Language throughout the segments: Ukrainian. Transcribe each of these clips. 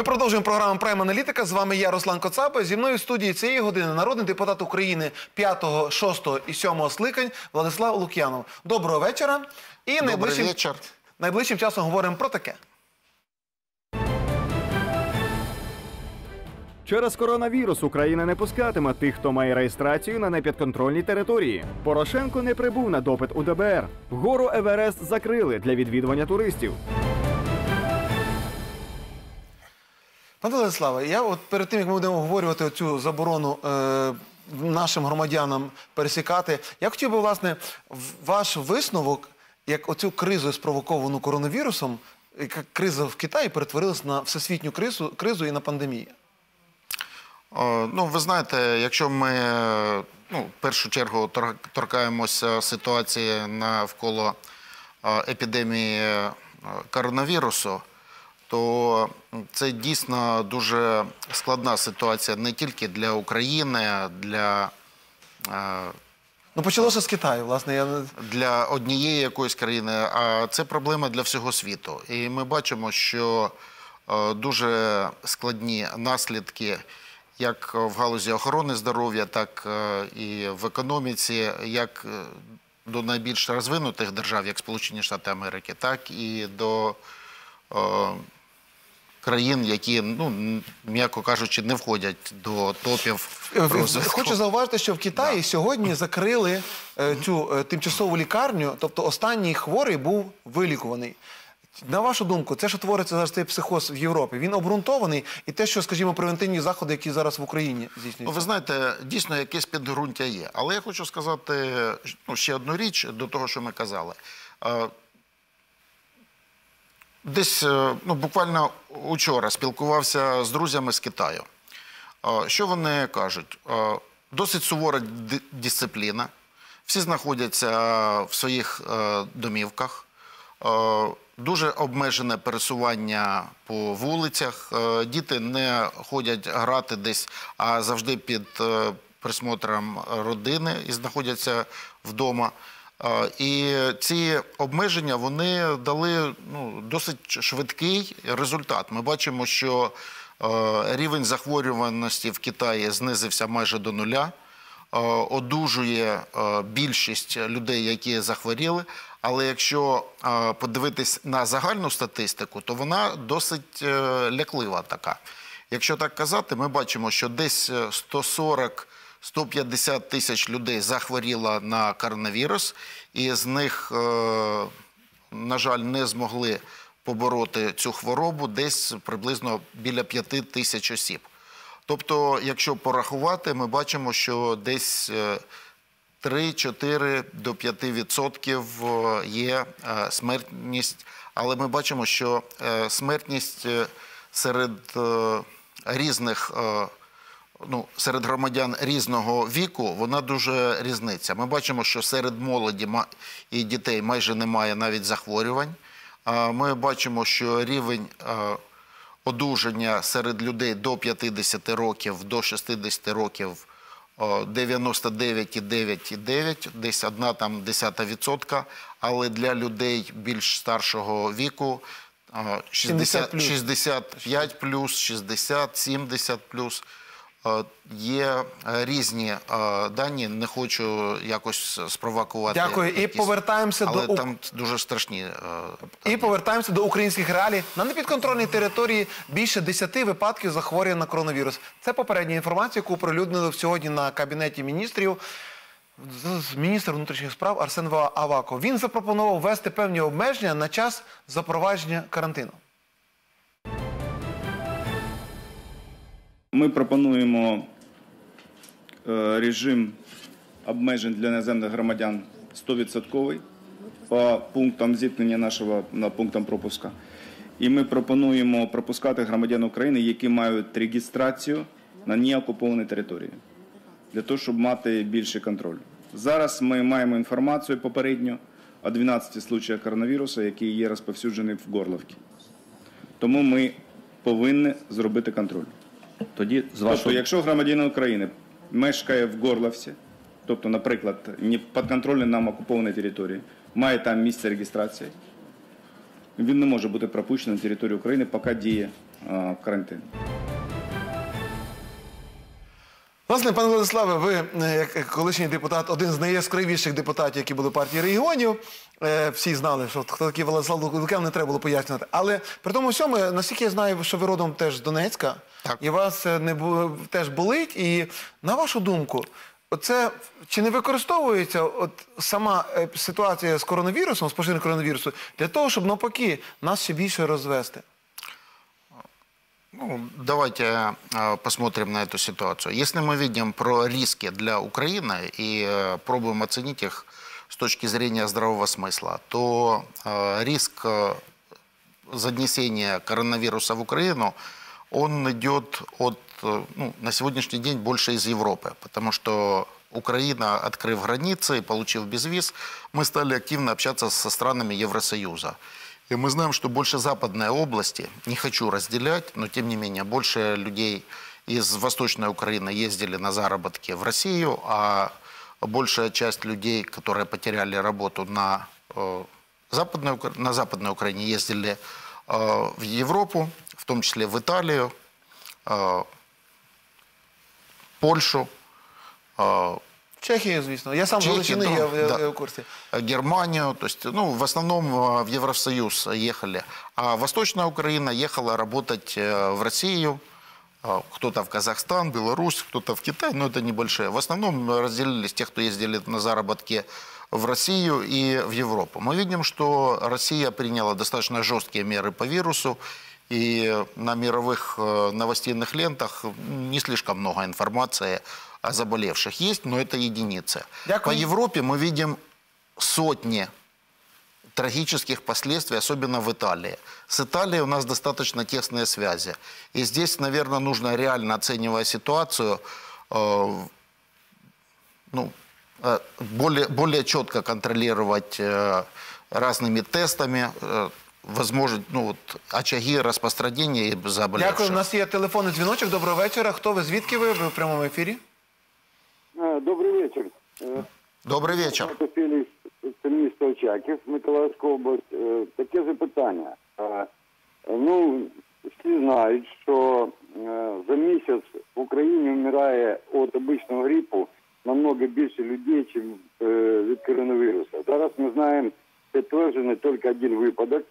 Ми продовжуємо програму Прайм Аналітика. З вами я, Руслан Коцапа. Зі мною в студії цієї години народний депутат України 5, 6 і 7 скликань Владислав Лук'янов. Доброго вечора. І найближчим, вечір. найближчим часом говоримо про таке. Через коронавірус Україна не пускатиме тих, хто має реєстрацію на непідконтрольній території. Порошенко не прибув на допит у ДБР. Гору Еверест закрили для відвідування туристів. Пане Владиславе, я от перед тим, як ми будемо обговорювати цю заборону е, нашим громадянам пересікати, я хотів би, власне, ваш висновок, як оцю кризу спровоковану коронавірусом, яка криза в Китаї перетворилась на всесвітню кризу, кризу і на пандемію. О, Ну, ви знаєте, якщо ми е, ну, в першу чергу торкаємося ситуації навколо е, епідемії е, коронавірусу, то це дійсно дуже складна ситуація не тільки для України, для, е, Ну, почалося з Китаю, власне. Я... для однієї якоїсь країни, а це проблема для всього світу. І ми бачимо, що е, дуже складні наслідки як в галузі охорони здоров'я, так е, і в економіці, як до найбільш розвинутих держав, як Сполучені Штати Америки, так і до країн, які, ну, м'яко кажучи, не входять до топів Е, розвитку. Хочу зауважити, що в Китаї сьогодні закрили е, цю е, тимчасову лікарню, тобто останній хворий був вилікуваний. На вашу думку, це, що твориться зараз цей психоз в Європі, він обґрунтований, і те, що, скажімо, превентивні заходи, які зараз в Україні Ну, здійснюються. ви знаєте, дійсно якесь підґрунтя є. Але я хочу сказати ну, ще одну річ до того, що ми казали. Десь е, ну, буквально учора спілкувався з друзями з Китаю. Е, Що вони кажуть? Е, Досить сувора дисципліна. Всі знаходяться в своїх домівках. Дуже обмежене пересування по вулицях. Діти не ходять грати десь, а завжди під присмотром родини і знаходяться вдома. І ці обмеження вони дали ну, досить швидкий результат. Ми бачимо, що е, рівень захворюваності в Китаї знизився майже до нуля, е, одужує е, більшість людей, які захворіли. Але якщо подивитись на загальну статистику, то вона досить ляклива така. Якщо так казати, ми бачимо, що десь 140 150 тисяч людей захворіло на коронавірус, і з них, е, на жаль, не змогли побороти цю хворобу десь приблизно біля 5 тисяч осіб. Тобто, якщо порахувати, ми бачимо, що десь е, 3-4 до 5% е, є смертність, але ми бачимо, що смертність серед різних. Ну, серед громадян різного віку вона дуже різниця. Ми бачимо, що серед молоді і дітей майже немає навіть захворювань. Ми бачимо, що рівень одужання серед людей до 50 років, до 60 років 99,9,9, десь одна там десята відсотка, але для людей більш старшого віку 60, 65 плюс, 60, 70 плюс. Е, Є е, різні е, дані, не хочу якось спровокувати. Дякую. І якісь- повертаємося але до там дуже страшні. е, І повертаємося до українських реалій. На непідконтрольній території більше 10 випадків захворювання на коронавірус. Це попередня інформація, яку оприлюднили сьогодні на кабінеті міністрів. Міністр внутрішніх справ Арсен Ва- Аваков. Він запропонував ввести певні обмеження на час запровадження карантину. Ми пропонуємо е, режим обмежень для іноземних громадян 100% по пунктам зіткнення нашого на пунктам пропуска. І ми пропонуємо пропускати громадян України, які мають реєстрацію на неокупованій території, для того, щоб мати більший контроль. Зараз ми маємо інформацію попередньо о 12 случаях коронавірусу, які є розповсюджені в Горловці. Тому ми повинні зробити контроль. Тоді з вашого Тобто, якщо громадянин України мешкає в Горловці, тобто, наприклад, не підконтрольній нам окупованій території, має там місце реєстрації, він не може бути пропущений на територію України, поки діє э, карантин. Власне, пане Владиславе, ви е, як колишній депутат, один з найяскравіших депутатів, які були в партії регіонів. Е, Всі знали, що хто такий Владислав Лук'ян, не треба було пояснювати. Але при тому всьому, наскільки я знаю, що ви родом теж з Донецька, Так. і вас е, не бу- теж болить. І на вашу думку, оце чи не використовується от сама е, ситуація з коронавірусом, з поширенням коронавірусу, для того, щоб навпаки нас ще більше розвести? Ну, давайте э, посмотрим на эту ситуацию. Если мы видим про риски для Украины и э, пробуем оценить их с точки зрения здравого смысла, то э, риск э, занесения коронавируса в Украину, он идет от, э, ну, на сегодняшний день больше из Европы, потому что Украина, открыв границы и получив безвиз, мы стали активно общаться со странами Евросоюза. И мы знаем, что больше западной области, не хочу разделять, но тем не менее, больше людей из Восточной Украины ездили на заработки в Россию, а большая часть людей, которые потеряли работу на, э, Западной, на Западной Украине, ездили в Европу, в том числе в Италию, э, Польшу, э, В Чехії, звісно. Я сам з Чехії, Галичини, да, я, я, да. я в курсі. э, Германию, то есть, ну, в основном э, в Евросоюз ехали. А Восточная Украина ехала работать э, в Россию, э, кто-то в Казахстан, Беларусь, кто-то в Китай, но это небольшие. В основном разделились те, кто ездили на заработки в Россию и в Европу. Мы видим, что Россия приняла достаточно жесткие меры по вирусу, и на мировых э, новостейных лентах не слишком много информации о заболевших. Есть, но это единицы. Дякую. По Европе мы видим сотни трагических последствий, особенно в Италии. С Италией у нас достаточно тесные связи. И здесь, наверное, нужно реально оценивая ситуацию, э, ну, более, более четко контролировать э, разными тестами, э, возможно, ну, вот, очаги распространения и заболевших. Дякую. У нас є телефонний дзвіночок. Доброго вечора. Хто ви? Звідки ви? Ви в прямому ефірі? Е, Добрий вечір. Е, Добрый вечер. Це Фелікс, це місто Очаків, Миколаївська область. Е, Таке запитання. Е, Ну, всі знають, що е, за місяць в Україні вмирає від обичного грипу намного більше людей, ніж від коронавірусу. Зараз ми знаємо підтверджений тільки один випадок,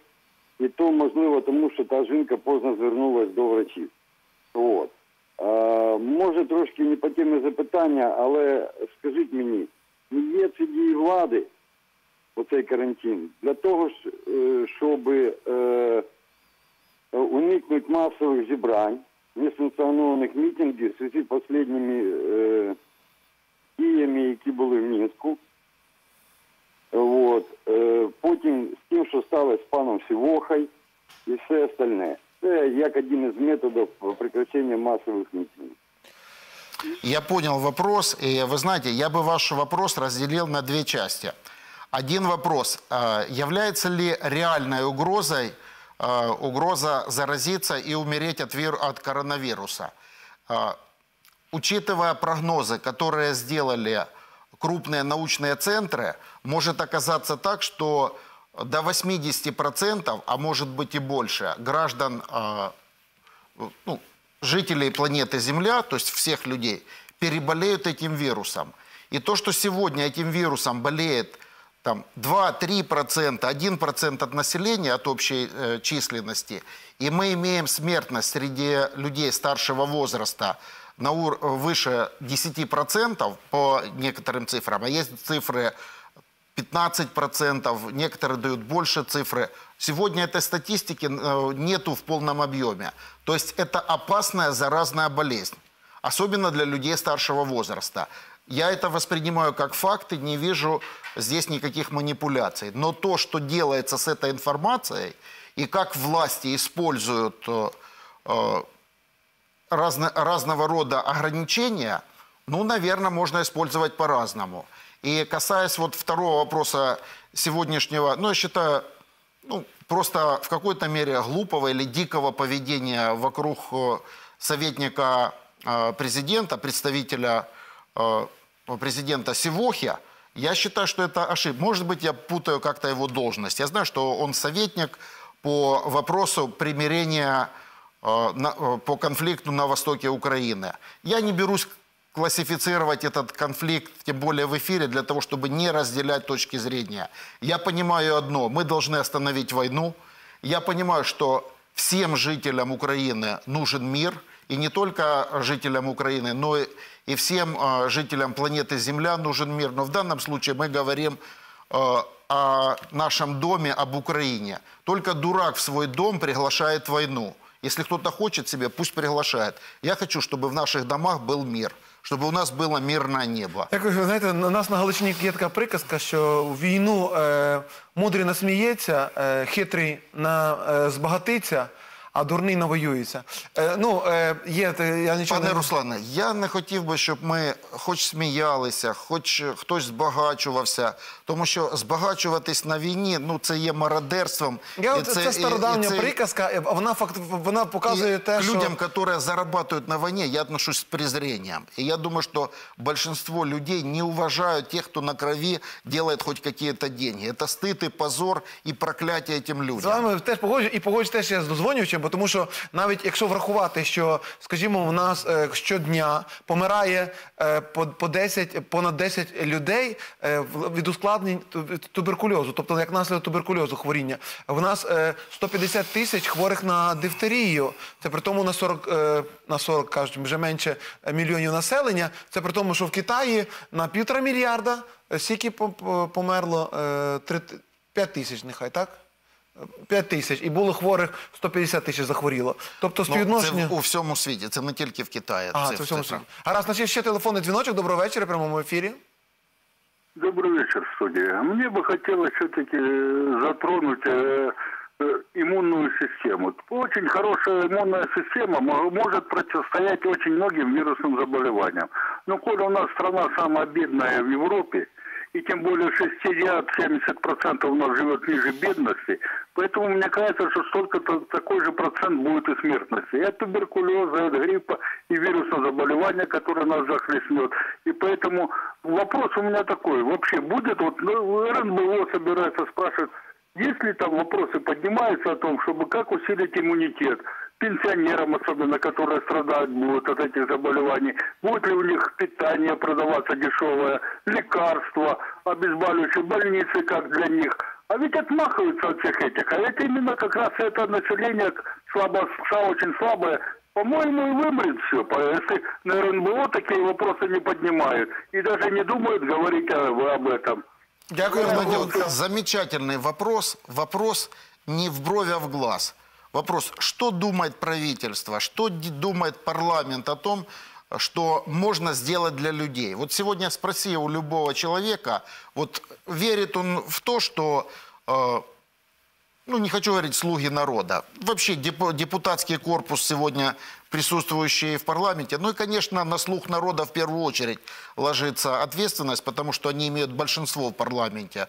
і то можливо тому, що та жінка поздно звернулася до врачів. От. Е, може трошки не по темі запитання, але скажіть мені, не є це дії влади, оцей карантин, для того, е, щоб е, уникнути масових зібрань, несанкціонованих мітингів в зв'язку з останніми е, діями, які були в Мінську. От. Е, потім з тим, що сталося з паном Сівохой і все остальне. Це як один із методів прекращення масових мітингів. Я понял вопрос, и вы знаете, я бы ваш вопрос разделил на две части. Один вопрос. э, Является ли реальной угрозой э, угроза заразиться и умереть от, вир- от коронавируса? Учитывая прогнозы, которые сделали крупные научные центры, может оказаться так, что до 80%, а может быть и больше, граждан э, ну, жителей планеты Земля, то есть всех людей, переболеют этим вирусом. И то, что сегодня этим вирусом болеет там, 2-3%, 1% от населения, от общей э, численности, и мы имеем смертность среди людей старшего возраста на ур- выше 10% по некоторым цифрам, а есть цифры 15%, некоторые дают больше цифры. Сегодня этой статистики э, нету в полном объеме. То есть это опасная заразная болезнь, особенно для людей старшего возраста. Я это воспринимаю как факт и не вижу здесь никаких манипуляций. Но то, что делается с этой информацией и как власти используют э, э, разно- разного рода ограничения, ну, наверное, можно использовать по-разному. И касаясь вот второго вопроса сегодняшнего, ну, я считаю, ну, просто в какой-то мере глупого или дикого поведения вокруг э, советника э, президента, представителя э, президента Сивохи, я считаю, что это ошибка. Может быть, я путаю как-то его должность. Я знаю, что он советник по вопросу примирения по конфликту на востоке Украины. Я не берусь классифицировать этот конфликт, тем более в эфире, для того, чтобы не разделять точки зрения. Я понимаю одно, мы должны остановить войну. Я понимаю, что всем жителям Украины нужен мир, и не только жителям Украины, но и- всем э, жителям планеты Земля нужен мир. Но в данном случае мы говорим э, о нашем доме, об Украине. Только дурак в свой дом приглашает войну. Если кто-то хочет себе, пусть приглашает. Я хочу, чтобы в наших домах был мир, чтобы у нас было мирное небо. Якось, ви знаєте, на нас на Галичині є така приказка, що в війну е, мудрий насміється, е, хитрий на, е, збагатиться, а дурний навоюється. Е, ну, е, є, те, я нічого Пане не... Руслане, я не хотів би, щоб ми хоч сміялися, хоч хтось збагачувався, тому що збагачуватись на війні, ну це є мародерством. Я, І от, це, і- стародавня і це- приказка, е, вона, факт, вона показує И те, к що... людям, которые зарабатывают на войне, я отношусь с презрением. И я думаю, что большинство людей не уважают тех, кто на крови делает хоть какие-то деньги. Это стыд и позор и проклятие этим З людям. вами теж погоджуюсь, і погоджуюсь теж я з дозвонювачем, бо тому що навіть якщо врахувати, що, скажімо, у нас е, щодня помирає е, по, по 10, понад 10 людей е, в- від ускладнень ту- туберкульозу, тобто як наслідок туберкульозу хворіння. В нас е, 150 тисяч хворих на дифтерію. Це при тому на 40, е, на 40 кажуть, вже менше е, мільйонів населення. Це при тому, що в Китаї на півтора мільярда е, стільки по- по- померло е, три- 5 тисяч, нехай так. 5 тисяч, і було хворих 150 тисяч захворіло. Тобто Ну, це співвідношення... в- у всьому світі, це не тільки в Китаї. Ага, це це в цьому цифра. світі. Гаразд, значить ще телефонний дзвіночок. Доброго вечора, в прямому ефірі. Добрый вечер, студия. Мне бы хотелось все-таки затронуть э, э, иммунную систему. Очень хорошая иммунная система мо- может противостоять очень многим вирусным заболеваниям. Но коль у нас страна самая бедная в Европе, и тем более 60-70% у нас живет ниже бедности, поэтому мне кажется, что столько-то такой же процент будет и смертности. И от туберкулеза, и от гриппа, и вирусного заболевания, которое нас захлестнет. И поэтому вопрос у меня такой. Вообще будет, вот ну, РНБО собирается спрашивать, если там вопросы поднимаются о том, чтобы как усилить иммунитет, пенсионерам особенно, которые страдают будут от этих заболеваний, будет ли у них питание продаваться дешевое, лекарства, обезболивающие больницы как для них. А ведь отмахиваются от всех этих. А это именно как раз это население слабо, очень слабое, по-моему, и вымрет все, если на РНБО такие вопросы не поднимают и даже не думают говорить о- об этом. Дякую. Знаете, Микола. вот замечательный вопрос. Вопрос не в бровь, а в глаз. Вопрос, что думает правительство, что д- думает парламент о том, что можно сделать для людей. Вот сегодня спроси у любого человека, вот верит он в то, что э, ну, не хочу говорить слуги народа, вообще депу- депутатский корпус сегодня присутствующие в парламенте, ну и, конечно, на слух народа в первую очередь ложится ответственность, потому что они имеют большинство в парламенте.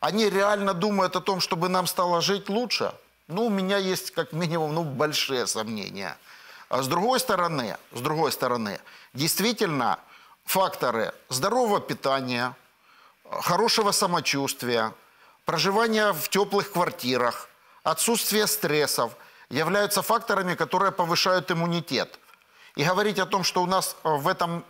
Они реально думают о том, чтобы нам стало жить лучше? Ну, у меня есть как минимум ну, большие сомнения. А с другой стороны, с другой стороны, действительно факторы здорового питания, хорошего самочувствия, проживание в теплых квартирах, отсутствие стрессов являются факторами, которые повышают иммунитет. И говорить о том, что у нас э, в этом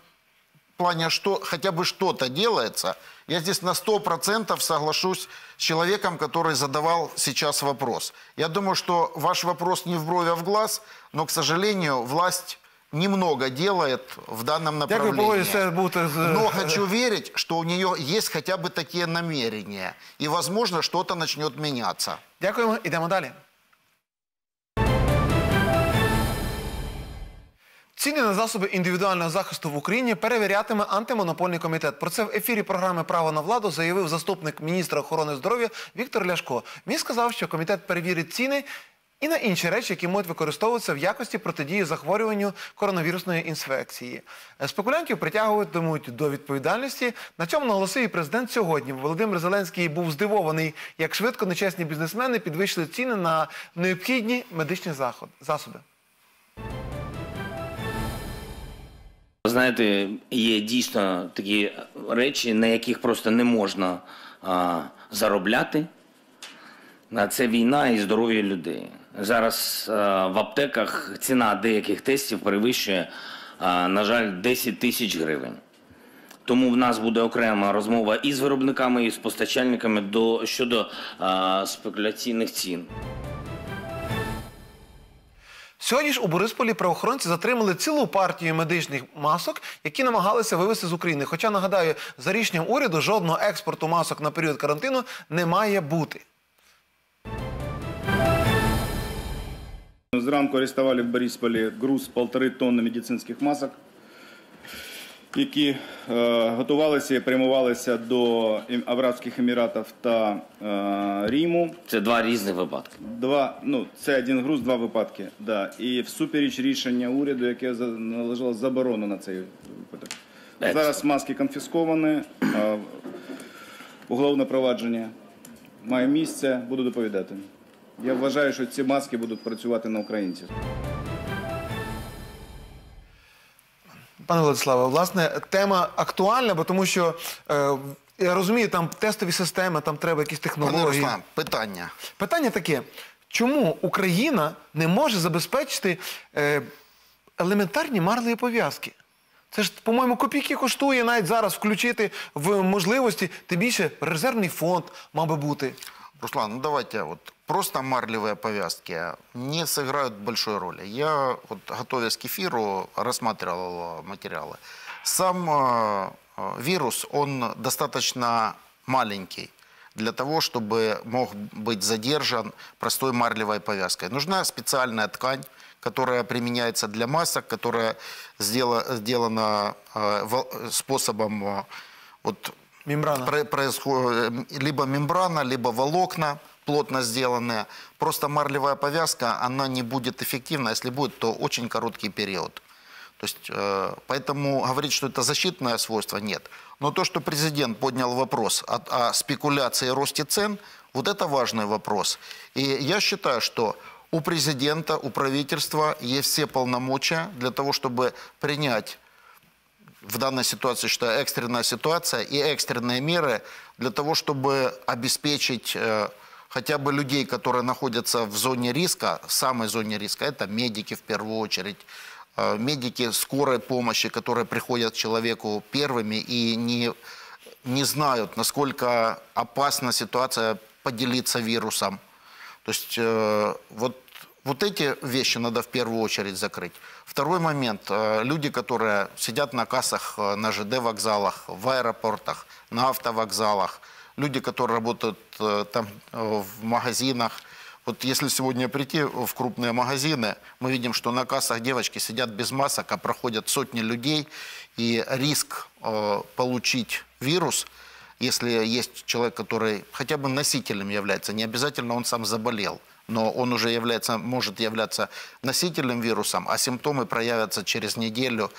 плане что, хотя бы что-то делается, я здесь на 100% соглашусь с человеком, который задавал сейчас вопрос. Я думаю, что ваш вопрос не в бровь, а в глаз, но, к сожалению, власть немного делает в данном Дякую, направлении. погоджуюсь, це бути з... Но хочу верить, что у нее есть хотя бы такие намерения. И, возможно, что-то начнет меняться. Дякуємо, ідемо далі. Ціни на засоби індивідуального захисту в Україні перевірятиме антимонопольний комітет. Про це в ефірі програми Право на владу заявив заступник міністра охорони здоров'я Віктор Ляшко. Він сказав, що комітет перевірить ціни і на інші речі, які можуть використовуватися в якості протидії захворюванню коронавірусної інфекції. Е, Спекулянтів притягуватимуть до відповідальності. На цьому наголосив і президент сьогодні. Володимир Зеленський був здивований, як швидко нечесні бізнесмени підвищили ціни на необхідні медичні засоби. Знаєте, є дійсно такі речі, на яких просто не можна а, заробляти. А це війна і здоров'я людей. Зараз е, в аптеках ціна деяких тестів перевищує, е, на жаль, 10 тисяч гривень. Тому в нас буде окрема розмова і з виробниками, і з постачальниками до, щодо е, спекуляційних цін. Сьогодні ж у Борисполі правоохоронці затримали цілу партію медичних масок, які намагалися вивезти з України. Хоча нагадаю, за рішенням уряду жодного експорту масок на період карантину не має бути. Зранку арестували в Борисполі груз полтори тонни медицинських масок, які е, готувалися і прямувалися до Ем- Арабських Еміратів та е, Риму. Це два різних випадки. Два, ну, це один груз, два випадки. Да. І всупереч рішення уряду, яке наложило заборону на цей випадок. Зараз маски конфісковані, уголовне провадження має місце, буду доповідати. Я вважаю, що ці маски будуть працювати на українців. Пане Владиславе, власне, тема актуальна, бо тому що е, я розумію, там тестові системи, там треба якісь Пане технології. Руслан, питання. Питання таке: чому Україна не може забезпечити е, елементарні марлеві пов'язки? Це ж, по-моєму, копійки коштує навіть зараз включити в можливості, тим більше резервний фонд мав би бути. Руслан, ну давайте вот просто марлевые повязки не сыграют большой роли. Я вот готовясь к эфиру рассматривал материалы. Сам э, э, вирус, он достаточно маленький для того, чтобы мог быть задержан простой марлевой повязкой. Нужна специальная ткань, которая применяется для масок, которая сдела- сделана э, способом э, вот Мембрана. Про- происходит либо мембрана, либо волокна плотно сделанные. Просто марлевая повязка, она не будет эффективна, если будет, то очень короткий период. То есть, э, поэтому говорить, что это защитное свойство, нет. Но то, что президент поднял вопрос о, о спекуляции и росте цен, вот это важный вопрос. И я считаю, что у президента, у правительства есть все полномочия для того, чтобы принять в данной ситуации, что экстренная ситуация и экстренные меры для того, чтобы обеспечить э, хотя бы людей, которые находятся в зоне риска, в самой зоне риска, это медики в первую очередь, э, медики скорой помощи, которые приходят к человеку первыми и не, не знают, насколько опасна ситуация поделиться вирусом. То есть э, вот, вот эти вещи надо в первую очередь закрыть. Второй момент. э, люди, которые сидят на кассах э, на ЖД вокзалах, в аэропортах, на автовокзалах, люди, которые работают э, там в магазинах. Вот если сегодня прийти в крупные магазины, мы видим, что на кассах девочки сидят без масок, а проходят сотни людей, и риск получить вирус – если есть человек, который хотя бы носителем является, не обязательно он сам заболел, но он уже является, может являться носителем вирусом, а симптомы проявятся через неделю,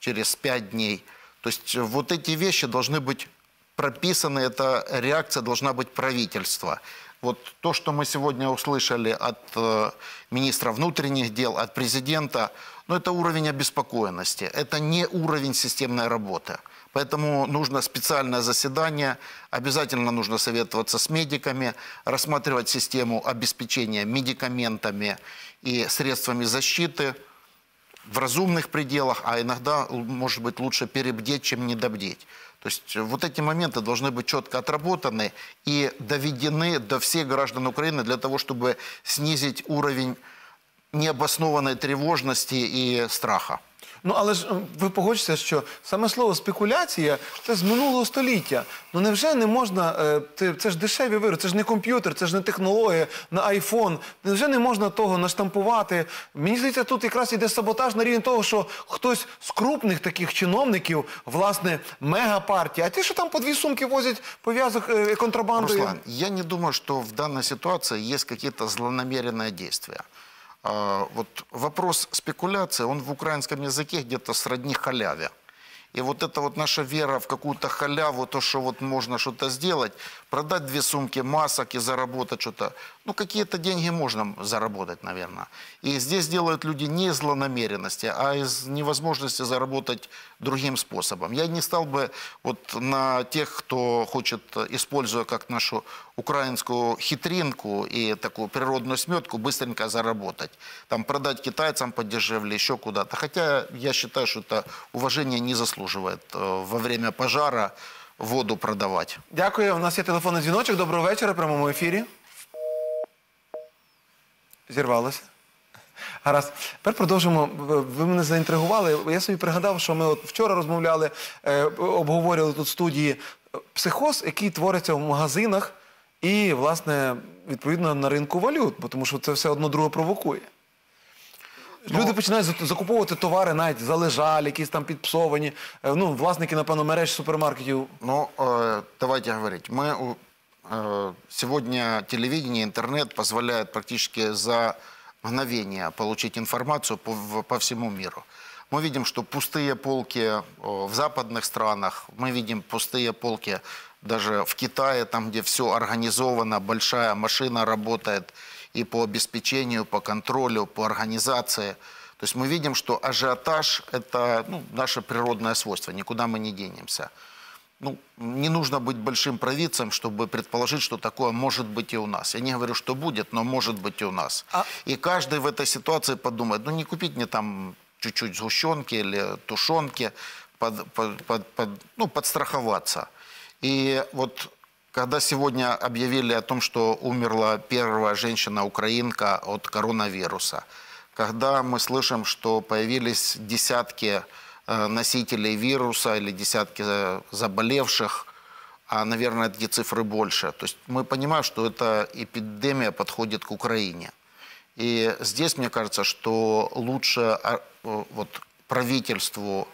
через пять дней. То есть вот эти вещи должны быть прописаны, эта реакция должна быть правительства. Вот то, что мы сегодня услышали от э, министра внутренних дел, от президента, ну, это уровень обеспокоенности, это не уровень системной работы. Поэтому нужно специальное заседание, обязательно нужно советоваться с медиками, рассматривать систему обеспечения медикаментами и средствами защиты в разумных пределах, а иногда, может быть, лучше перебдеть, чем недобдеть. То есть э, вот эти моменты должны быть четко отработаны и доведены до всех граждан Украины для того, чтобы снизить уровень необоснованной тревожности и страха. Ну але ж ви погоджуєтеся, що саме слово спекуляція це з минулого століття. Ну невже не можна, е, ти- це ж дешеві вироби, це ж не комп'ютер, це ж не технологія на айфон. Невже не можна того наштампувати? Мені здається, тут якраз іде саботаж на рівні того, що хтось з крупних таких чиновників, власне, мегапартія, а ті, що там по дві сумки возять пов'язок е, контрабандою. Руслан, я не думаю, что в данной ситуации есть какие-то злонамеренные действия. Вот вопрос спекуляции, он в украинском языке где-то сродни халяве. И вот эта вот наша вера в какую-то халяву, то, что вот можно что-то сделать, продать две сумки масок и заработать что-то. Ну, какие-то деньги можно заработать, наверное. И здесь делают люди не из злонамеренности, а из невозможности заработать другим способом. Я не стал бы вот на тех, кто хочет, используя как нашу украинскую хитринку и такую природную сметку, быстренько заработать. Там продать китайцам подешевле, еще куда-то. Хотя я считаю, что это уважение не заслуживает э, во время пожара воду продавать. Дякую. У нас є телефонний дзвіночок. Доброго вечора. Прямому ефірі. Зірвалося. Гаразд. Тепер продовжимо. Ви мене заінтригували. Я собі пригадав, що ми от вчора розмовляли, е, обговорювали тут в студії е, психоз, який твориться в магазинах і, власне, відповідно на ринку валют, тому що це все одно друге провокує. Люди починають за- закуповувати товари навіть залежалі, якісь там підпсовані. Е, Ну, власники, напевно, мереж супермаркетів Ну, э, давайте говорить. Мы у- э, сегодня телевидение, интернет позволяет практически за мгновение получить информацию по, в- по всему миру. Мы видим, что пустые полки о, в западных странах, мы видим пустые полки даже в Китае, там, где все организовано, большая машина работает и по обеспечению, по контролю, по организации. То есть мы видим, что ажиотаж – это ну, наше природное свойство, никуда мы не денемся ну, не нужно быть большим провидцем, чтобы предположить, что такое может быть и у нас. Я не говорю, что будет, но может быть и у нас. А- И каждый в этой ситуации подумает, ну не купить мне там чуть-чуть сгущенки или тушенки, под, под- под- под- ну, подстраховаться. И вот когда сегодня объявили о том, что умерла первая женщина-украинка от коронавируса, когда мы слышим, что появились десятки э, носителей вируса или десятки э, заболевших, а, наверное, эти цифры больше. То есть мы понимаем, что эта эпидемия подходит к Украине. И здесь, мне кажется, что лучше а, э, вот, правительству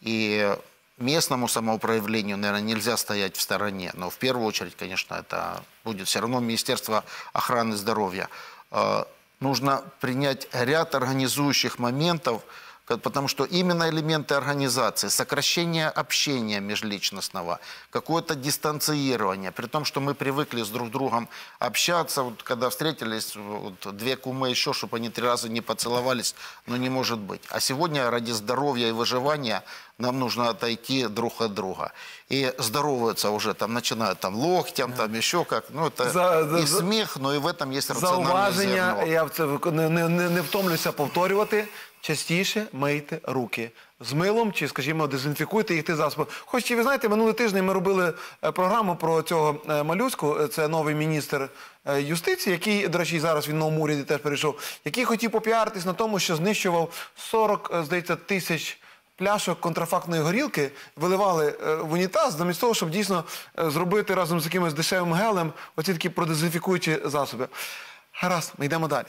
и местному самоуправлению, наверное, нельзя стоять в стороне. Но в первую очередь, конечно, это будет все равно Министерство охраны здоровья. Э, Нужно принять ряд организующих моментов, потому что именно элементы организации, сокращение общения межличностного, какое-то дистанцирование, при том, что мы привыкли с друг другом общаться, вот когда встретились вот, две кумы еще, чтобы они три раза не поцеловались, но не может быть. А сегодня ради здоровья и выживания нам нужно отойти друг от друга. И здороваются уже, там начинают там локтем, там еще как. Ну, это За- за- и смех, но и в этом есть рациональное Зауваження, зерно. я в це вик- не, не, не, не втомлюся повторювати. Частіше мийте руки з милом чи, скажімо, дезінфікуйте їх ти засоби. Хоч і ви знаєте, минулий тиждень ми робили е, програму про цього е, малюську. Е, Це новий міністр юстиції, який, до речі, зараз він новому уряді теж перейшов, який хотів попіаритись на тому, що знищував 40, е, здається, тисяч пляшок контрафактної горілки виливали е, в унітаз, замість того, щоб дійсно е, зробити разом з якимось дешевим гелем оці такі продезінфікуючі засоби. Гаразд, ми йдемо далі.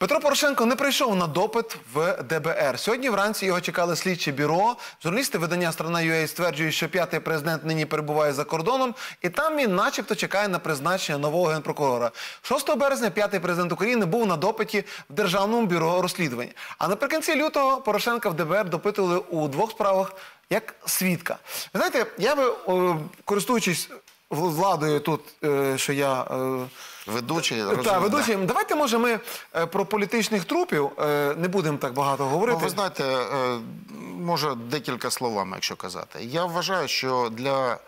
Петро Порошенко не прийшов на допит в ДБР. Сьогодні вранці його чекали слідчі бюро. Журналісти видання «Страна.UA» стверджують, що п'ятий президент нині перебуває за кордоном, і там він начебто чекає на призначення нового генпрокурора. 6 березня п'ятий президент України був на допиті в Державному бюро розслідувань. А наприкінці лютого Порошенка в ДБР допитували у двох справах як свідка. Ви знаєте, я би, о, користуючись владою тут, е, що я... Ведучий, так, розумію, ведучий, давайте може ми е, про політичних трупів е, не будемо так багато Ну, говорити. ви знаєте, е, може декілька словами, якщо казати. Я вважаю, що для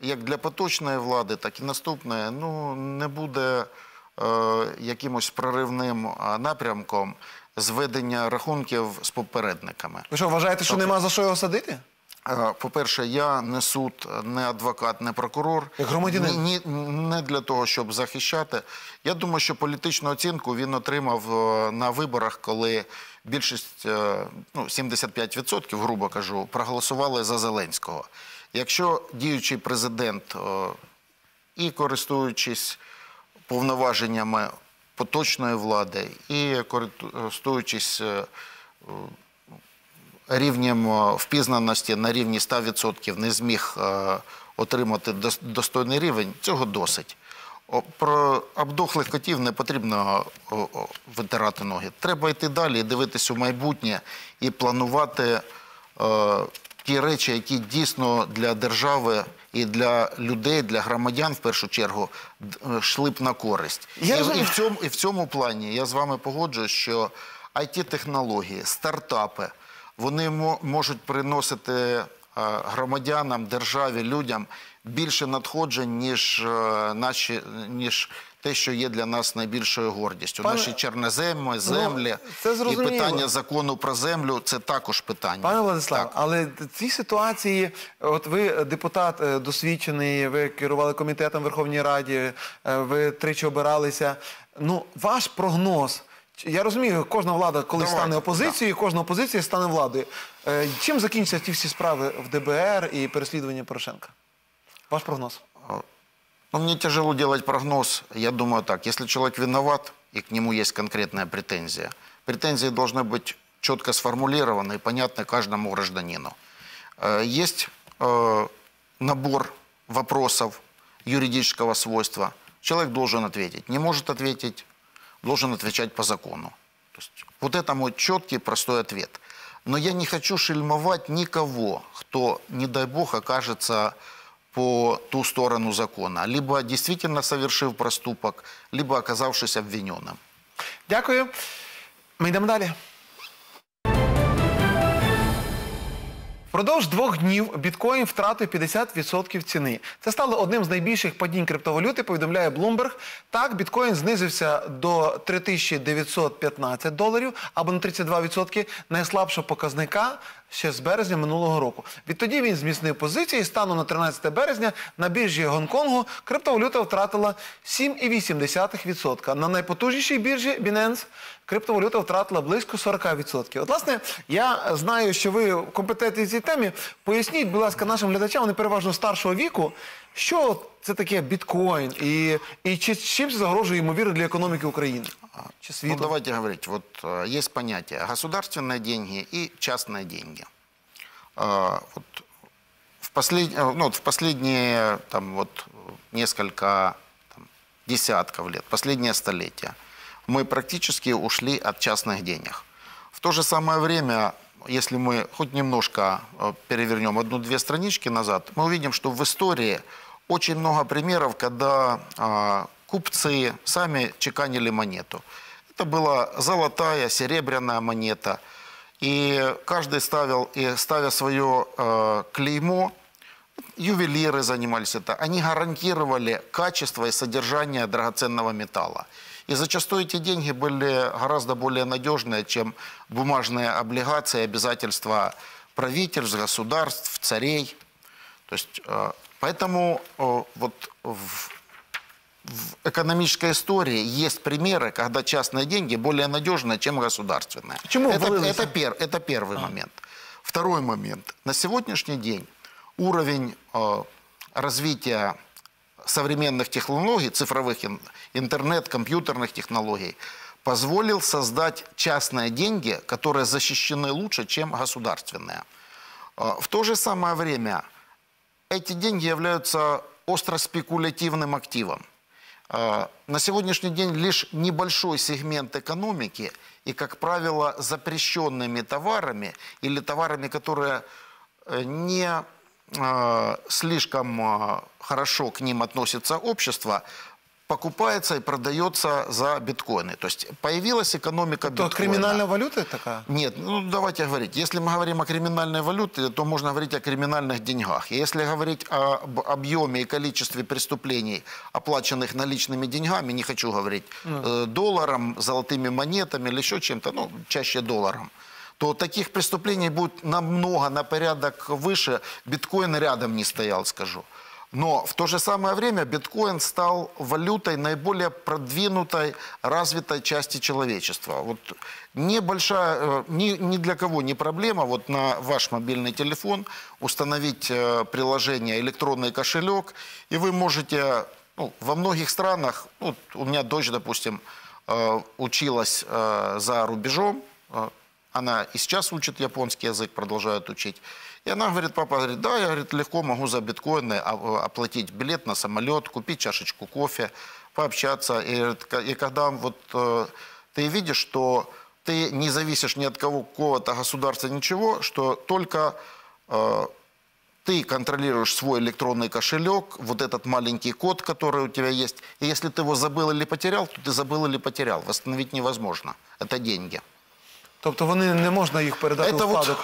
як для поточної влади, так і наступної, ну не буде якимось проривним напрямком зведення рахунків з попередниками. Ви що, вважаєте, що нема за що його садити? Е, По-перше, я не суд, не адвокат, не прокурор. Як громадянин. Ні, не для того, щоб захищати. Я думаю, що політичну оцінку він отримав е, на виборах, коли більшість, е, ну, 75%, грубо кажу, проголосували за Зеленського. Якщо діючий президент і користуючись повноваженнями поточної влади, і користуючись рівнем е, впізнаності на рівні 100% не зміг е, отримати достойний рівень, цього досить. Про обдохлих котів не потрібно витирати ноги. Треба йти далі, дивитися у майбутнє і планувати е, ті речі, які дійсно для держави і для людей, для громадян в першу чергу йшли б на користь. Я і, і, в цьому, і в цьому плані я з вами погоджуюсь, що IT-технології, стартапи, вони мо- можуть приносити е, громадянам, державі, людям більше надходжень, ніж, е, наші, ніж те, що є для нас найбільшою гордістю. Пане- Наші чорноземи, землі це і питання закону про землю це також питання. Пане Владиславе, Так. але ці ситуації, от ви депутат е, досвідчений, ви керували комітетом в Верховній Раді, ви тричі обиралися. Ну, ваш прогноз. чи- Я розумію, кожна влада колись Давайте, стане опозицією, кожна опозиція стане владою. Е, Чим закінчаться ті всі справи в ДБР і переслідування Порошенка? Ваш прогноз? Ну, мне тяжело делать прогноз. Я думаю так, если человек виноват, и к нему есть конкретная претензия, претензии должны быть четко сформулированы и понятны каждому гражданину. Э, Есть э, набор вопросов юридического свойства. Человек должен ответить. Не может ответить, должен отвечать по закону. То есть вот это мой четкий, простой ответ. Но я не хочу шельмовать никого, кто, не дай бог, окажется по ту сторону закона, либо действительно совершив проступок, либо оказавшись обвиненным. Дякую. Ми йдемо далі. Впродовж двох днів біткоін втратив 50% ціни. Це стало одним з найбільших падінь криптовалюти, повідомляє Bloomberg. Так, біткоін знизився до 3915 доларів або на 32% найслабшого показника ще з березня минулого року. Відтоді він зміцнив позиції. Станом на 13 березня на біржі Гонконгу криптовалюта втратила 7,8%. На найпотужнішій біржі Binance криптовалюта втратила близько 40%. От, власне, я знаю, що ви компетентні в цій темі. Поясніть, будь ласка, нашим глядачам, вони переважно старшого віку, що це таке біткоін і, і чи, чим це загрожує ймовірно для економіки України? Чи Ну, світу? давайте говорить. Вот э, есть понятие государственные деньги и частные деньги. А, вот в, послед... э, ну, вот в последние там, вот, несколько там, десятков лет, последнее столетие, мы практически ушли от частных денег. В то же самое время, если мы хоть немножко э, перевернем одну-две странички назад, мы увидим, что в истории очень много примеров, когда а, купцы сами чеканили монету. Это была золотая, серебряная монета. И каждый ставил, и ставя свое э, клеймо, ювелиры занимались это, они гарантировали качество и содержание драгоценного металла. И зачастую эти деньги были гораздо более надежные, чем бумажные облигации, обязательства правительств, государств, царей. То есть, э, поэтому э, вот в, в экономической истории есть примеры, когда частные деньги более надежные, чем государственные. Почему это, обвалилось? это, пер- это первый момент. Второй момент. На сегодняшний день уровень э, развития современных технологий, цифровых ин- интернет, компьютерных технологий, позволил создать частные деньги, которые защищены лучше, чем государственные. Э, В то же самое время эти деньги являются остро спекулятивным активом. Э, На сегодняшний день лишь небольшой сегмент экономики и, как правило, запрещенными товарами или товарами, которые э, не э, слишком э, хорошо к ним относится общество, покупается и продается за биткоины. То есть появилась экономика То биткоина. кримінальна валюта така? Нет, ну давайте говорить. Если мы говорим о криминальной валюте, то можно говорить о криминальных деньгах. И если говорить об объеме и количестве преступлений, оплаченных наличными деньгами, не хочу говорить э, долларом, золотыми монетами или еще чем-то, ну, чаще долларом, то таких преступлений будет намного, на порядок выше. Биткоин рядом не стоял, скажу. Но в то же самое время биткоин стал валютой наиболее продвинутой, развитой части человечества. Вот небольшая, э, ни, ни для кого не проблема вот на ваш мобильный телефон установить э, приложение электронный кошелек, и вы можете ну, во многих странах, ну, у меня дочь, допустим, э, училась за рубежом, она и сейчас учит японский язык, продолжает учить. И она говорит, папа, говорит, да, я говорит, легко могу за биткоины а- оплатить билет на самолет, купить чашечку кофе, пообщаться. И, говорит, и когда вот э, ты видишь, что ты не зависишь ни от кого, какого-то государства, ничего, что только э, ты контролируешь свой электронный кошелек, вот этот маленький код, который у тебя есть. И если ты его забыл или потерял, то ты забыл или потерял. Восстановить невозможно. Это деньги. Тобто вони не можна їх передати у Это вот.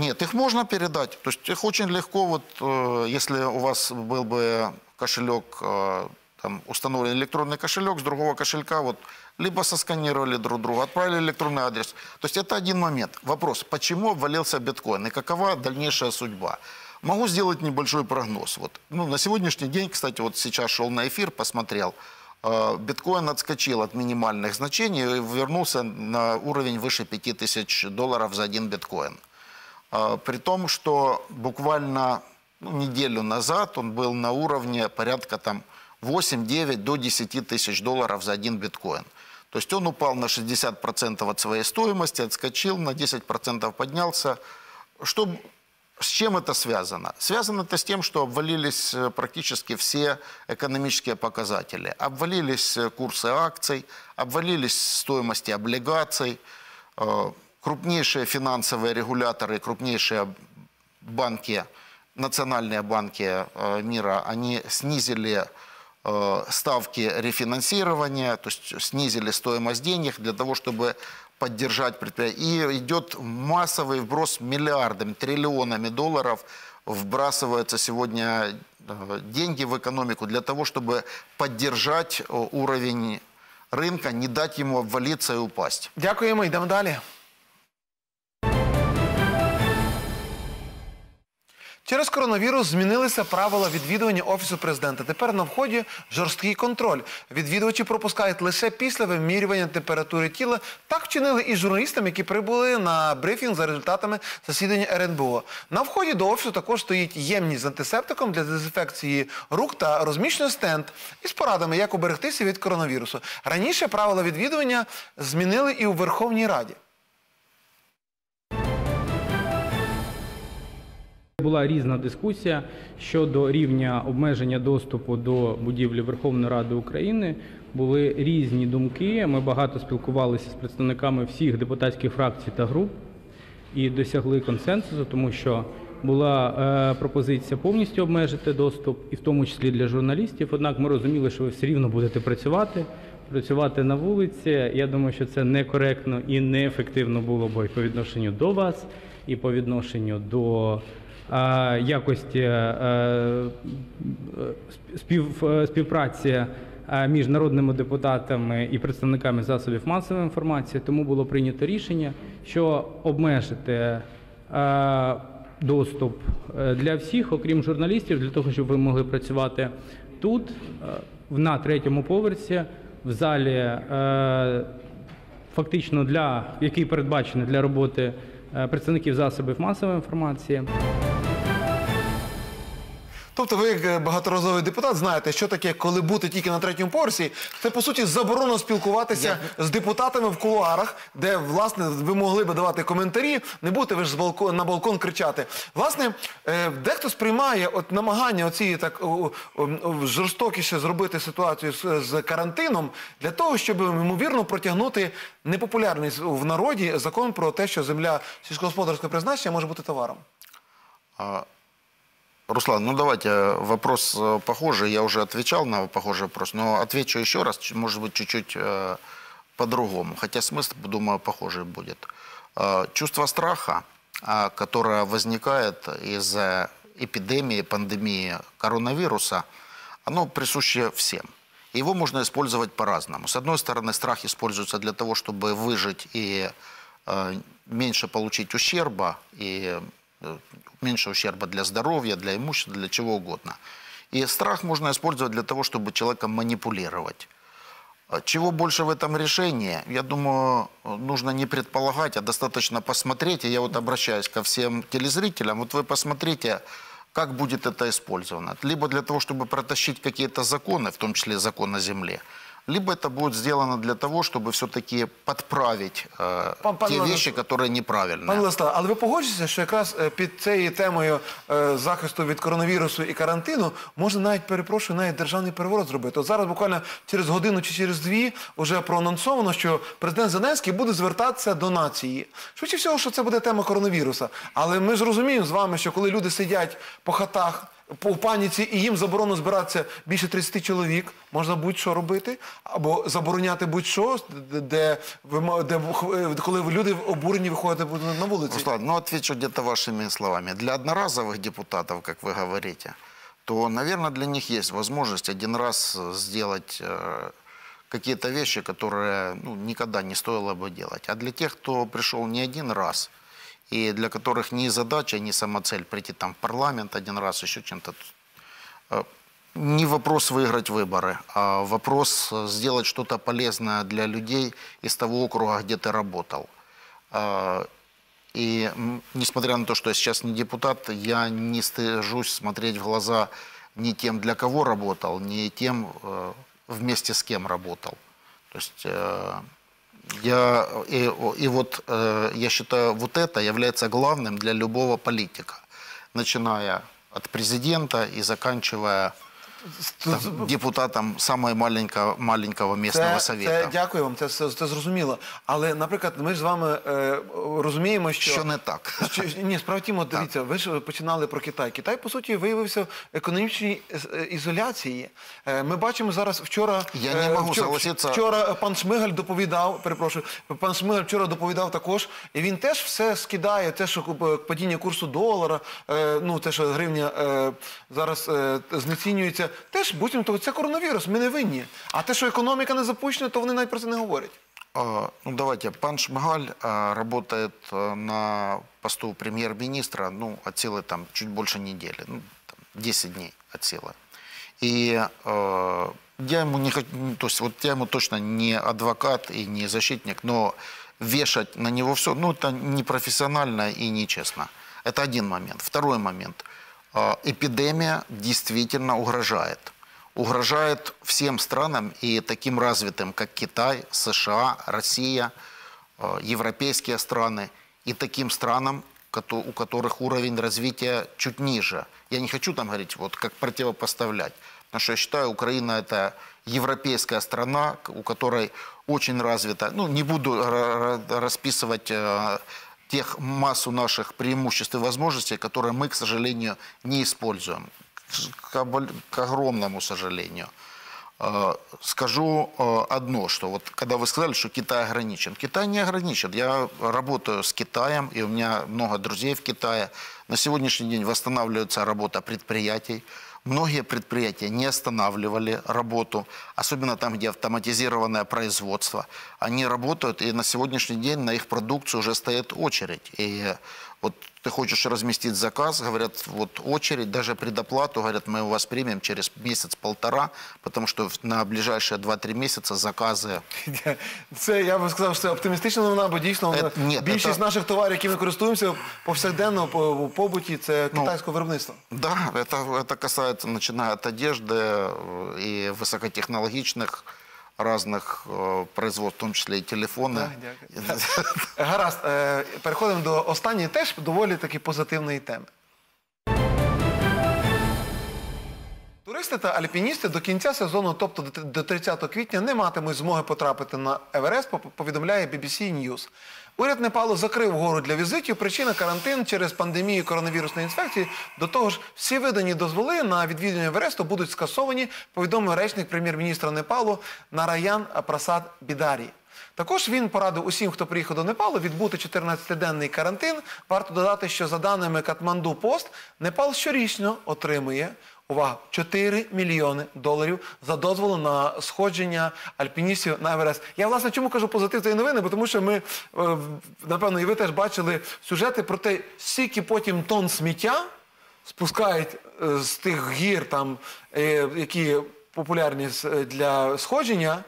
Нет, их можно передать. То есть их очень легко, вот, э, если у вас был бы кошелек, э, там, установлен электронный кошелек, с другого кошелька вот, либо сосканировали друг друга, отправили электронный адрес. То есть это один момент. Вопрос, почему обвалился биткоин и какова дальнейшая судьба? Могу сделать небольшой прогноз. Вот, ну, на сегодняшний день, кстати, вот сейчас шел на эфир, посмотрел, э, биткоин отскочил от минимальных значений и вернулся на уровень выше 5000 долларов за один биткоин. А, При том, что буквально ну, неделю назад он был на уровне порядка там 8-9 до 10 тысяч долларов за один биткоин. То есть он упал на 60% от своей стоимости, отскочил, на 10% поднялся. Что, с чем это связано? Связано это с тем, что обвалились э, практически все экономические показатели. Обвалились э, курсы акций, обвалились стоимости облигаций, Э, крупнейшие финансовые регуляторы, крупнейшие банки, национальные банки э, мира, они снизили э, ставки рефинансирования, то есть снизили стоимость денег для того, чтобы поддержать предприятия. И идет массовый вброс миллиардами, триллионами долларов вбрасываются сегодня э, деньги в экономику для того, чтобы поддержать уровень рынка, не дать ему обвалиться и упасть. Дякуємо, йдемо далі. Через коронавірус змінилися правила відвідування офісу президента. Тепер на вході жорсткий контроль. Відвідувачі пропускають лише після вимірювання температури тіла. Так вчинили і журналістам, які прибули на брифінг за результатами засідання РНБО. На вході до офісу також стоїть ємність з антисептиком для дезінфекції рук та розміщено стенд із порадами, як уберегтися від коронавірусу. Раніше правила відвідування змінили і у Верховній Раді. Була різна дискусія щодо рівня обмеження доступу до будівлі Верховної Ради України. Були різні думки. Ми багато спілкувалися з представниками всіх депутатських фракцій та груп і досягли консенсусу, тому що була е, пропозиція повністю обмежити доступ, і в тому числі для журналістів. Однак ми розуміли, що ви все рівно будете працювати, працювати на вулиці. Я думаю, що це некоректно і неефективно було б по відношенню до вас, і по відношенню до якості е, е, спів, е, співпраці е, між народними депутатами і представниками засобів масової інформації. Тому було прийнято рішення, що обмежити е, доступ е, для всіх, окрім журналістів, для того, щоб ви могли працювати тут, е, на третьому поверсі, в залі, е, фактично для який передбачений для роботи е, представників засобів масової інформації. Тобто ви, як е, багаторазовий депутат, знаєте, що таке, коли бути тільки на третьому поверсі, це по суті заборонено спілкуватися з депутатами в кулуарах, де власне ви могли би давати коментарі, не бути ви ж з балкон, на балкон кричати. Власне, е, дехто сприймає от намагання оці так о, о, о, жорстокіше зробити ситуацію з, з карантином для того, щоб ймовірно протягнути непопулярний в народі закон про те, що земля сільськогосподарського призначення може бути товаром. А, Руслан, ну давайте вопрос э, похожий. Я уже отвечал на похожий вопрос, но отвечу еще раз, может быть, чуть-чуть э, по-другому. Хотя смысл, думаю, похожий будет. Э, чувство страха, а, которое возникает из-за эпидемии, пандемии коронавируса, оно присуще всем. Его можно использовать по-разному. С одной стороны, страх используется для того, чтобы выжить и э, меньше получить ущерба, и э, меньше ущерба для здоровья, для имущества, для чего угодно. И страх можно использовать для того, чтобы человеком манипулировать. А Чего больше в этом решении, я думаю, нужно не предполагать, а достаточно посмотреть. И я вот обращаюсь ко всем телезрителям. Вот вы посмотрите, как будет это использовано. Либо для того, чтобы протащить какие-то законы, в том числе закон о земле, либо это будет сделано для того, чтобы все-таки подправить э, Пан- пан те Иванов, вещи, которые неправильные. Пане Листа, але ви погоджуєтеся, що якраз е, під цією темою е, захисту від коронавірусу і карантину можна навіть перепрошую, навіть державний переворот зробити. От зараз буквально через годину чи через дві вже проанонсовано, що президент Зеленський буде звертатися до нації. Швидше всього, що це буде тема коронавіруса. Але ми ж розуміємо з вами, що коли люди сидять по хатах. По паніці і їм заборонено збиратися більше 30 чоловік, можна будь-що робити, або забороняти будь-що, де, де, ви мо- де, е, коли люди обурені виходять на вулиці. Руслан, ну отвечу где-то вашими словами. Для одноразовых депутатов, как вы говорите, то, наверное, для них есть возможность один раз э, сделать э, какие-то вещи, которые ну, никогда не стоило бы делать. А для тех, кто пришел не один раз, и для которых не задача, не самоцель прийти там в парламент один раз, еще чем-то, э, не вопрос выиграть выборы, а вопрос э, сделать что-то полезное для людей из того округа, где ты работал. А, И несмотря на то, что я сейчас не депутат, я не стыжусь смотреть в глаза не тем, для кого работал, не тем, э, вместе с кем работал. То есть э, я, и, о- и вот э, я считаю, вот это является главным для любого политика, начиная от президента и заканчивая там, депутатом самого маленького, маленького местного Це, дякую вам, це, це, це зрозуміло. Але, наприклад, ми ж з вами е, розуміємо, що, Що не так? Що, ні, справа в тім, дивіться, ви ж починали про Китай. Китай, по суті, виявився в економічній е, ізоляції. Е, Ми бачимо зараз вчора. Я не е, можу вчора. Вчора пан Шмигаль доповідав, перепрошую, пан Шмигаль вчора доповідав також, і він теж все скидає, те, що е, падіння курсу долара, е, ну те, що гривня е, зараз е, знецінюється, теж будь то це коронавірус, ми не винні. А те, що економіка не запущена, то вони навіть про це не говорять. А, Ну, давайте. Пан Шмыгаль а, работает а, на посту премьер-министра, ну, от силы там чуть больше недели, ну, там, 10 дней от силы. И э, я ему не хочу, то есть вот я ему точно не адвокат и не защитник, но вешать на него все, ну, это непрофессионально и нечестно. Это один момент. Второй момент. А, Эпидемия действительно угрожает угрожает всем странам и таким развитым, как Китай, США, Россия, э, европейские страны, и таким странам, кото- у которых уровень развития чуть ниже. Я не хочу там говорить, вот как противопоставлять, потому что я считаю, Украина это европейская страна, к- у которой очень развита, ну не буду ра- ра- расписывать э, тех массу наших преимуществ и возможностей, которые мы, к сожалению, не используем. К, обо- к огромному сожалению. Э, Скажу э, одно, что вот когда вы сказали, что Китай ограничен. Китай не ограничен. Я работаю с Китаем, и у меня много друзей в Китае. На сегодняшний день восстанавливается работа предприятий. Многие предприятия не останавливали работу, особенно там, где автоматизированное производство. Они работают, и на сегодняшний день на их продукцию уже стоит очередь. И вот ты хочешь разместить заказ, говорят, вот очередь, даже предоплату, говорят, мы у вас примем через месяц-полтора, потому что в- на ближайшие 2-3 месяца заказы Це я би сказав, що це оптимістична новина, бо дійсно Е, ні, більшість це- наших товарів, які ми користуємося повсякденно по в побуті, це Ну, китайського виробництва. Да, это, это касается, начиная от одежды э, и высокотехнологичных разных э, производств, в том числе и телефоны. Так, дякую. Гаразд, е, переходимо до останньої теж доволі таки позитивної теми. Туристи та альпіністи до кінця сезону, тобто до- до 30 квітня, не матимуть змоги потрапити на Еверест, пов- повідомляє BBC News. Уряд Непалу закрив гору для візитів. Причина карантин через пандемію коронавірусної інфекції. До того ж, всі видані дозволи на відвідування Евересту будуть скасовані, повідомив речник прем'єр-міністра Непалу Нараян Прасад Бідарі. Також він порадив усім, хто приїхав до Непалу, відбути 14-денний карантин. Варто додати, що за даними Катманду Пост, Непал щорічно отримує увага 4 мільйони доларів за дозволу на сходження альпіністів на Еверест. Я власне чому кажу позитив цієї новини, бо тому що ми, е, напевно, і ви теж бачили сюжети про те, скільки потім тонн сміття спускають е, з тих гір, там, е, які популярні для сходження.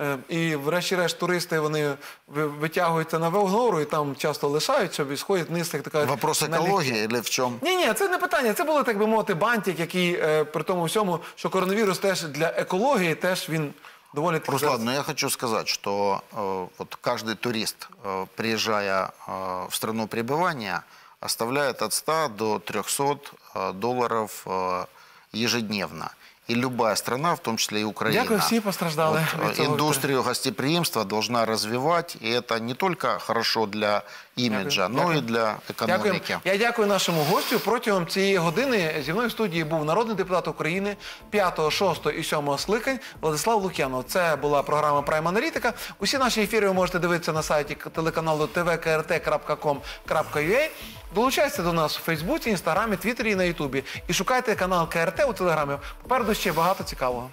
Е, І врешті-решт туристи вони ви- витягуються на гору і там часто лишають, щоб і сходять вниз, як така Вопрос экологии или в чем? ні, ні, це не питання. Це було, так би мовити, бантик, який е, при тому всьому, що коронавірус теж для екології, теж він доволі таки Руслан, зараз- ну я хочу сказать, что э, вот каждый турист, э, приезжая э, в страну пребывания, оставляет от 100 до 300 э, долларов э, ежедневно. И любая страна, в том числе и Украина, Дякую, всі постраждали вот, від э, цього, индустрию гостеприимства должна развивать. И это не только хорошо для имиджа, Дякую. но Дякую. и для Дякую. экономики. Я дякую нашому гостю. Протягом цієї години зі мною в студії був народний депутат України 5, 6 і 7 скликань Владислав Лук'янов. Це була програма Прайм Аналітика. Усі наші ефіри ви можете дивитися на сайті телеканалу tvkrt.com.ua. Долучайтеся до нас у Фейсбуці, Інстаграмі, Твіттері і на Ютубі. І шукайте канал КРТ у Телеграмі. Попереду ще багато цікавого.